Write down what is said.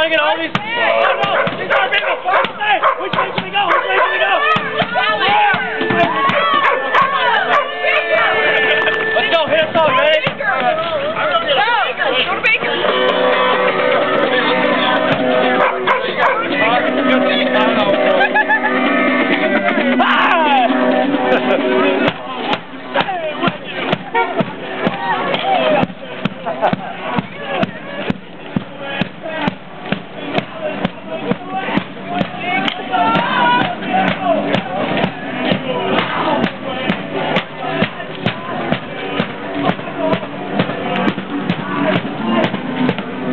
trying to get all these.